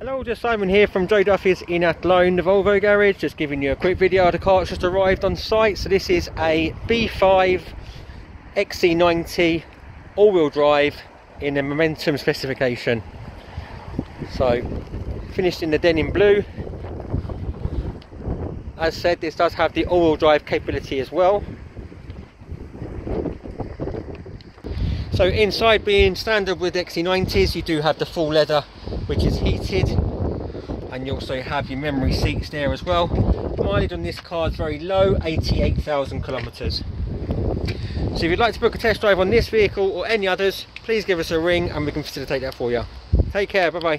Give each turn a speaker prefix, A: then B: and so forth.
A: Hello, just Simon here from Joe Duffy's in Athlone, the Volvo garage. Just giving you a quick video. Of the car's just arrived on site. So this is a B5 XC90 all-wheel drive in the Momentum specification. So finished in the denim blue. As said, this does have the all-wheel drive capability as well. So inside being standard with XC90s, you do have the full leather, which is heated, and you also have your memory seats there as well. Mileage on this car is very low, 88,000 kilometres. So if you'd like to book a test drive on this vehicle or any others, please give us a ring and we can facilitate that for you. Take care, bye bye.